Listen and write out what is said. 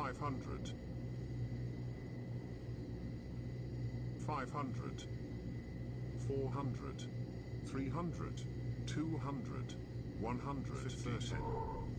500 500 400 300 200 100 30